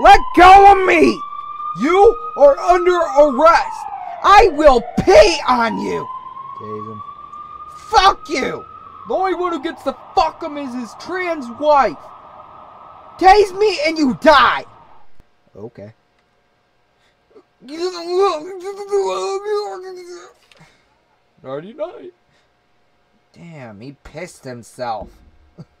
Let go of me! You are under arrest! I will pee on you! Tase him. Fuck you! The only one who gets to fuck him is his trans wife! Tase me and you die! Okay. Nighty night. Damn, he pissed himself.